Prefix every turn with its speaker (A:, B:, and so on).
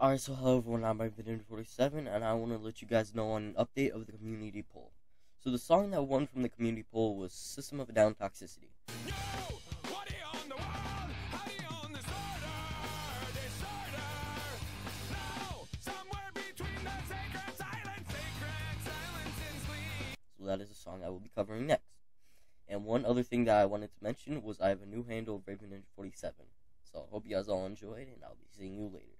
A: Alright, so hello everyone, I'm Raven47, and I want to let you guys know on an update of the community poll. So the song that won from the community poll was System of a Down Toxicity. So that is a song I will be covering next. And one other thing that I wanted to mention was I have a new handle, Raven47. So I hope you guys all enjoyed, and I'll be seeing you later.